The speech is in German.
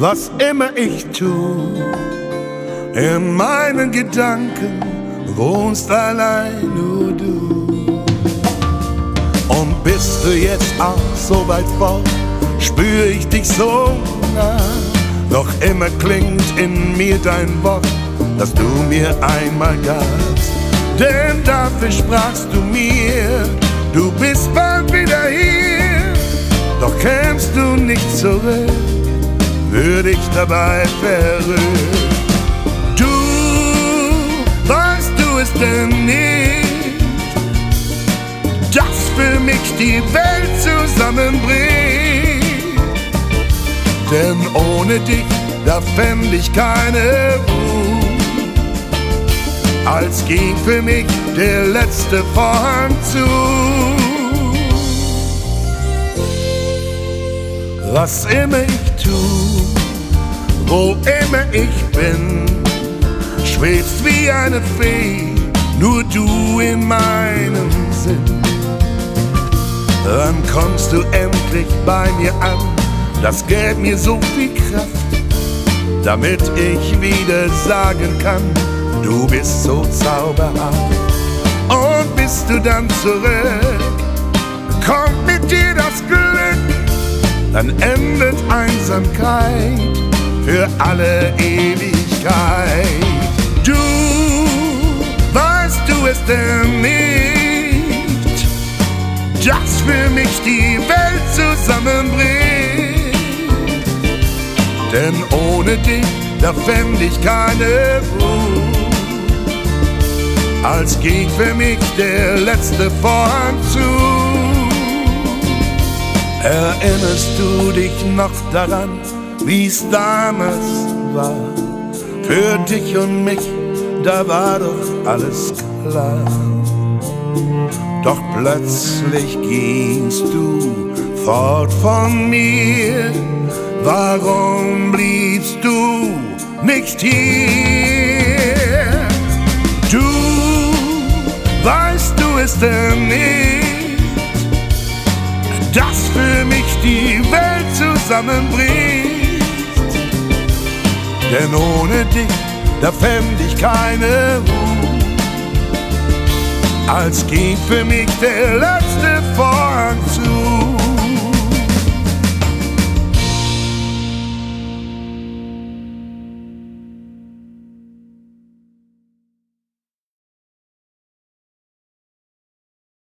was immer ich tu. In meinen Gedanken wohnst allein nur du. Und bist du jetzt auch so weit fort, spür ich dich so nah. Doch immer klingt in mir dein Wort, das du mir einmal gabst. Denn dafür sprachst du mir, du bist bald wieder hier. Doch du nicht zurück, würde ich dabei verrückt. Du, weißt du es denn nicht, dass für mich die Welt zusammenbricht? Denn ohne dich, da fänd ich keine Ruhe. Als ging für mich der letzte Vorhang zu. Was immer ich tu, wo immer ich bin, schwebst wie eine Fee, nur du in meinem Sinn. Dann kommst du endlich bei mir an, das gäb mir so viel Kraft, damit ich wieder sagen kann, du bist so zauberhaft. Und bist du dann zurück, kommt mit dir dann endet Einsamkeit für alle Ewigkeit. Du, weißt du es denn nicht, dass für mich die Welt zusammenbricht? Denn ohne dich, da fänd ich keine Ruhe. Als ging für mich der letzte Vorhang zu. Erinnerst du dich noch daran, wie's damals war? Für dich und mich, da war doch alles klar. Doch plötzlich gingst du fort von mir. Warum bliebst du nicht hier? Du, weißt du es denn nicht, für mich die Welt zusammenbricht? Denn ohne dich, da fänd ich keine Ruhe. Als ging für mich der letzte Vorhang zu.